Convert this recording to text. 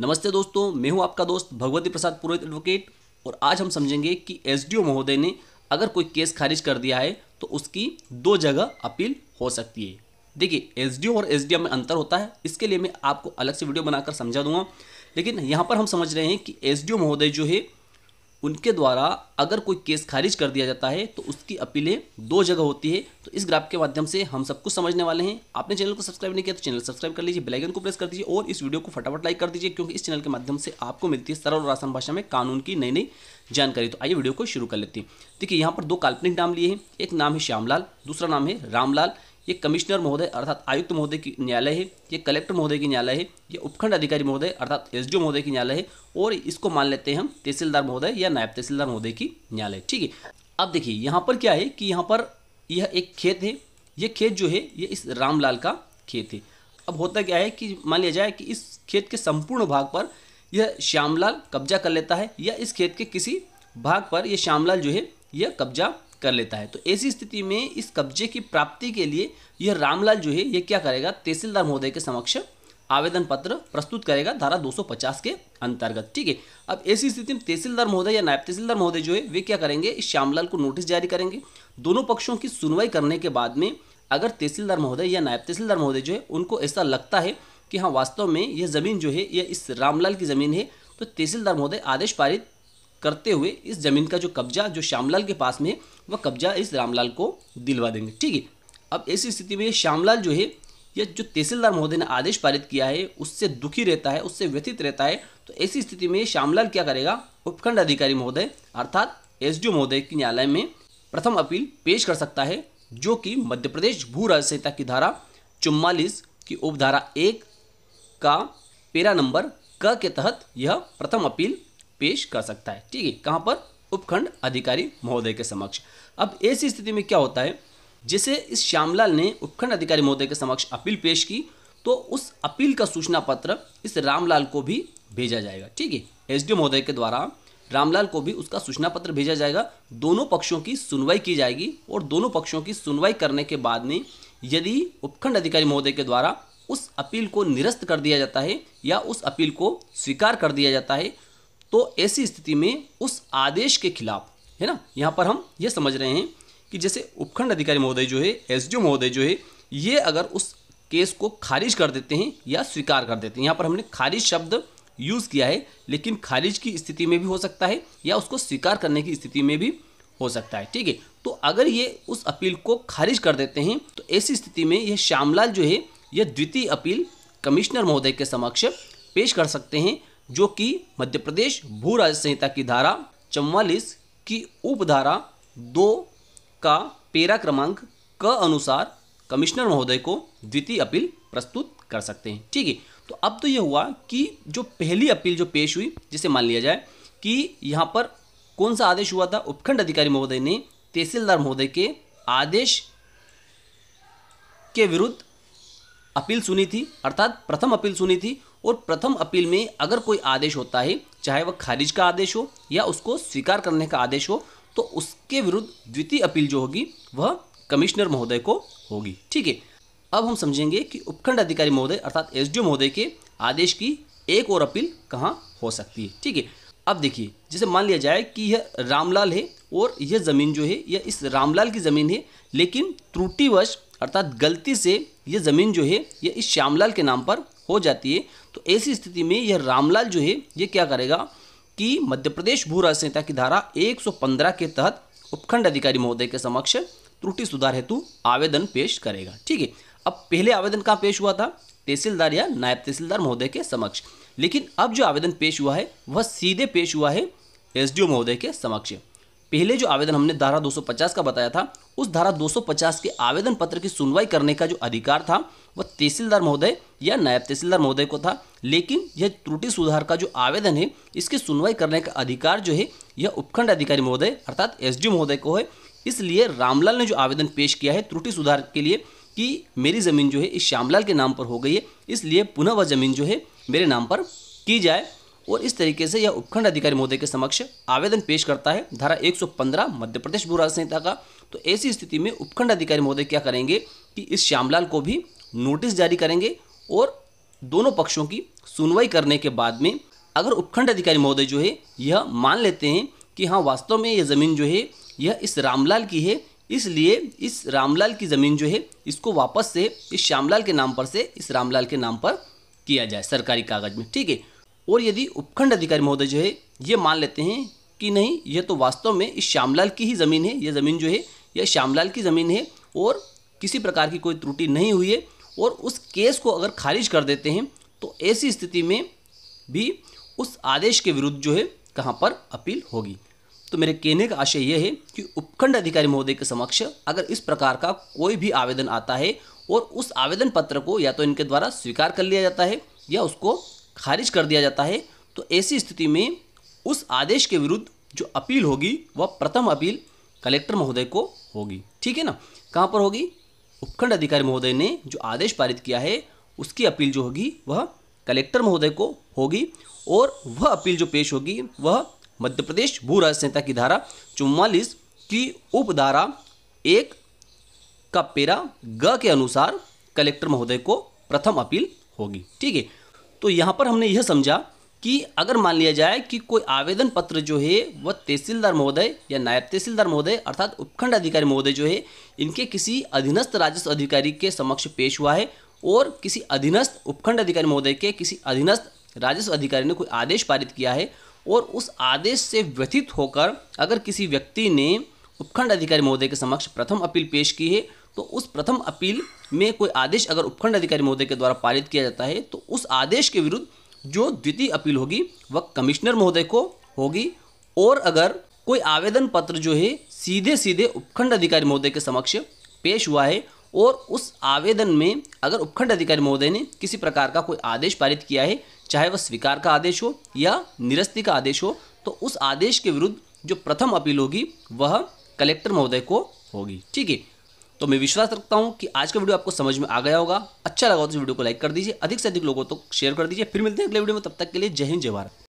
नमस्ते दोस्तों, मैं हूँ आपका दोस्त भगवती प्रसाद पुरोहित एडवोकेट और आज हम समझेंगे कि एसडीओ महोदय ने अगर कोई केस खारिज कर दिया है तो उसकी दो जगह अपील हो सकती है। देखिए, एसडीओ और एसडीएम में अंतर होता है, इसके लिए मैं आपको अलग से वीडियो बनाकर समझा दूँगा। लेकिन यहाँ पर हम समझ रहे हैं कि एसडीओ महोदय जो है उनके द्वारा अगर कोई केस खारिज कर दिया जाता है तो उसकी अपीलें दो जगह होती है। तो इस ग्राफ के माध्यम से हम सब कुछ समझने वाले हैं। आपने चैनल को सब्सक्राइब नहीं किया तो चैनल सब्सक्राइब कर लीजिए बेलाइकन को प्रेस कर दीजिए और इस वीडियो को फटाफट लाइक कर दीजिए, क्योंकि इस चैनल के माध्यम से आपको मिलती है सरल और आसान भाषा में कानून की नई नई जानकारी। तो आइए वीडियो को शुरू कर लेते हैं। देखिए, यहाँ पर दो काल्पनिक नाम लिए हैं। एक नाम है श्यामलाल, दूसरा नाम है रामलाल। ये कमिश्नर महोदय, अर्थात आयुक्त महोदय की न्यायालय है, ये कलेक्टर महोदय की न्यायालय है, ये उपखंड अधिकारी महोदय, अर्थात एसडीओ महोदय की न्यायालय है, और इसको मान लेते हैं हम तहसीलदार महोदय या नायब तहसीलदार महोदय की न्यायालय, ठीक है? अब देखिए, यहाँ पर क्या है कि यहाँ पर यह एक खेत है, ये खेत जो है, ये इस रामलाल का खेत है। अब होता क्या है कि मान लिया जाए कि इस खेत के संपूर्ण भाग पर यह श्यामलाल कब्जा कर लेता है, या इस खेत के किसी भाग पर यह श्यामलाल जो है, यह कब्जा कर लेता है। तो ऐसी स्थिति में इस कब्जे की प्राप्ति के लिए यह रामलाल जो है ये क्या करेगा? तहसीलदार महोदय के समक्ष आवेदन पत्र प्रस्तुत करेगा धारा 250 के अंतर्गत, ठीक है? अब ऐसी स्थिति में तहसीलदार महोदय या नायब तहसीलदार महोदय जो है, वे क्या करेंगे? इस श्यामलाल को नोटिस जारी करेंगे। दोनों पक्षों की सुनवाई करने के बाद में अगर तहसीलदार महोदय या नायब तहसीलदार महोदय जो है, उनको ऐसा लगता है कि हाँ वास्तव में यह ज़मीन जो है, यह इस रामलाल की ज़मीन है तो तहसीलदार महोदय आदेश पारित करते हुए इस ज़मीन का जो कब्जा, जो श्यामलाल के पास में है, वह कब्जा इस रामलाल को दिलवा देंगे। ठीक है? अब ऐसी स्थिति में श्यामलाल जो है यह जो तहसीलदार महोदय ने आदेश पारित किया है, उससे दुखी रहता है, उससे व्यथित रहता है तो ऐसी स्थिति में श्यामलाल क्या करेगा? उपखंड अधिकारी महोदय, अर्थात एसडीओ महोदय की न्यायालय में प्रथम अपील पेश कर सकता है, जो कि मध्य प्रदेश भू राज संहिता की धारा चुम्बालीस की उपधारा एक का पेरा नंबर क के तहत यह प्रथम अपील पेश कर सकता है। ठीक है, कहाँ पर? उपखंड अधिकारी महोदय के समक्ष। अब ऐसी स्थिति में क्या होता है, जैसे इस श्यामलाल ने उपखंड अधिकारी महोदय के समक्ष अपील पेश की तो उस अपील का सूचना पत्र इस रामलाल को भी भेजा जाएगा। ठीक है एस महोदय के द्वारा रामलाल को भी उसका सूचना पत्र भेजा जाएगा। दोनों पक्षों की सुनवाई की जाएगी और दोनों पक्षों की सुनवाई करने के बाद में यदि उपखंड अधिकारी महोदय के द्वारा उस अपील को निरस्त कर दिया जाता है या उस अपील को स्वीकार कर दिया जाता है तो ऐसी स्थिति में उस आदेश के खिलाफ, है ना, यहाँ पर हम ये समझ रहे हैं कि जैसे उपखंड अधिकारी महोदय जो है एस महोदय जो है, ये अगर उस केस को खारिज कर देते हैं या स्वीकार कर देते हैं। यहाँ पर हमने खारिज शब्द यूज़ किया है, लेकिन खारिज की स्थिति में भी हो सकता है या उसको स्वीकार करने की स्थिति में भी हो सकता है, ठीक है? तो अगर ये उस अपील को खारिज कर देते हैं तो ऐसी स्थिति में यह श्यामलाल जो है, यह द्वितीय अपील कमिश्नर महोदय के समक्ष पेश कर सकते हैं जो कि मध्य प्रदेश भू राज संहिता की धारा चौवालीस की उपधारा दो का पेरा क्रमांक क अनुसार कमिश्नर महोदय को द्वितीय अपील प्रस्तुत कर सकते हैं। ठीक है तो अब तो यह हुआ कि जो पहली अपील जो पेश हुई, जिसे मान लिया जाए कि यहाँ पर कौन सा आदेश हुआ था, उपखंड अधिकारी महोदय ने तहसीलदार महोदय के आदेश के विरुद्ध अपील सुनी थी, अर्थात प्रथम अपील सुनी थी और प्रथम अपील में अगर कोई आदेश होता है, चाहे वह खारिज का आदेश हो या उसको स्वीकार करने का आदेश हो तो उसके विरुद्ध द्वितीय अपील जो होगी, वह कमिश्नर महोदय को होगी। ठीक है? अब हम समझेंगे कि उपखंड अधिकारी महोदय अर्थात एस महोदय के आदेश की एक और अपील कहाँ हो सकती है। ठीक है? अब देखिए, जैसे मान लिया जाए कि यह रामलाल है और यह ज़मीन जो है, यह इस रामलाल की ज़मीन है, लेकिन त्रुटिवश अर्थात गलती से यह ज़मीन जो है, यह इस श्यामलाल के नाम पर हो जाती है तो ऐसी स्थिति में यह रामलाल जो है, ये क्या करेगा कि मध्य प्रदेश भू राज संहिता की धारा 115 के तहत उपखंड अधिकारी महोदय के समक्ष त्रुटि सुधार हेतु आवेदन पेश करेगा। ठीक है, अब पहले आवेदन कहाँ पेश हुआ था? तहसीलदार या नायब तहसीलदार महोदय के समक्ष। लेकिन अब जो आवेदन पेश हुआ है, वह सीधे पेश हुआ है एसडीओ महोदय के समक्ष। पहले जो आवेदन हमने धारा 250 का बताया था, उस धारा 250 के आवेदन पत्र की सुनवाई करने का जो अधिकार था, वह तहसीलदार महोदय या नायब तहसीलदार महोदय को था। लेकिन यह त्रुटि सुधार का जो आवेदन है, इसकी सुनवाई करने का अधिकार जो है, यह उपखंड अधिकारी महोदय अर्थात एसडी महोदय को है। इसलिए रामलाल ने जो आवेदन पेश किया है त्रुटि सुधार के लिए कि मेरी ज़मीन जो है, इस श्यामलाल के नाम पर हो गई है। इसलिए पुनः वह ज़मीन जो है, मेरे नाम पर की जाए। और इस तरीके से यह उपखंड अधिकारी महोदय के समक्ष आवेदन पेश करता है, धारा 115 मध्य प्रदेश भू संहिता का। तो ऐसी स्थिति में उपखंड अधिकारी महोदय क्या करेंगे कि इस श्यामलाल को भी नोटिस जारी करेंगे और दोनों पक्षों की सुनवाई करने के बाद में अगर उपखंड अधिकारी महोदय जो है यह मान लेते हैं कि हाँ वास्तव में यह ज़मीन जो है यह इस रामलाल की है, इसलिए इस रामलाल की ज़मीन जो है इसको वापस से इस श्यामलाल के नाम पर से इस रामलाल के नाम पर किया जाए सरकारी कागज़ में। ठीक है? और यदि उपखंड अधिकारी महोदय जो है, ये मान लेते हैं कि नहीं, ये तो वास्तव में इस श्यामलाल की ही ज़मीन है यह ज़मीन जो है यह श्यामलाल की ज़मीन है और किसी प्रकार की कोई त्रुटि नहीं हुई है और उस केस को अगर खारिज कर देते हैं तो ऐसी स्थिति में भी उस आदेश के विरुद्ध जो है, कहाँ पर अपील होगी। तो मेरे कहने का आशय यह है कि उपखंड अधिकारी महोदय के समक्ष अगर इस प्रकार का कोई भी आवेदन आता है और उस आवेदन पत्र को या तो इनके द्वारा स्वीकार कर लिया जाता है या उसको खारिज कर दिया जाता है तो ऐसी स्थिति में उस आदेश के विरुद्ध जो अपील होगी, वह प्रथम अपील कलेक्टर महोदय को होगी। ठीक है ना? कहाँ पर होगी? उपखंड अधिकारी महोदय ने जो आदेश पारित किया है, उसकी अपील जो होगी, वह कलेक्टर महोदय को होगी और वह अपील जो पेश होगी, वह मध्य प्रदेश भू राज संहिता की धारा चौवालीस की उपधारा एक का पेरा ग के अनुसार कलेक्टर महोदय को प्रथम अपील होगी। ठीक है? तो यहाँ पर हमने यह समझा कि अगर मान लिया जाए कि कोई आवेदन पत्र जो है, वह तहसीलदार महोदय या नायब तहसीलदार महोदय अर्थात उपखंड अधिकारी महोदय जो है, इनके किसी अधीनस्थ राजस्व अधिकारी के समक्ष पेश हुआ है और किसी अधीनस्थ उपखंड अधिकारी महोदय के किसी अधीनस्थ राजस्व अधिकारी ने कोई आदेश पारित किया है और उस आदेश से व्यथित होकर अगर किसी व्यक्ति ने उपखंड अधिकारी महोदय के समक्ष प्रथम अपील पेश की है तो उस प्रथम अपील में कोई आदेश अगर उपखंड अधिकारी महोदय के द्वारा पारित किया जाता है तो उस आदेश के विरुद्ध जो द्वितीय अपील होगी, वह कमिश्नर महोदय को होगी। और अगर कोई आवेदन पत्र जो है सीधे सीधे उपखंड अधिकारी महोदय के समक्ष पेश हुआ है, और उस आवेदन में अगर उपखंड अधिकारी महोदय ने किसी प्रकार का कोई आदेश पारित किया है, चाहे वह स्वीकार का आदेश हो या निरस्ती का आदेश हो तो उस आदेश के विरुद्ध जो प्रथम अपील होगी, वह कलेक्टर महोदय को होगी। ठीक है? तो मैं विश्वास रखता हूँ कि आज का वीडियो आपको समझ में आ गया होगा। अच्छा लगा तो इस वीडियो को लाइक कर दीजिए, अधिक से अधिक लोगों तक शेयर कर दीजिए। फिर मिलते हैं अगले वीडियो में, तब तक के लिए जय हिंद, जय भारत।